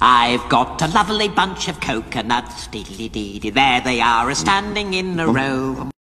I've got a lovely bunch of coconuts, diddly dee There they are, standing in a row.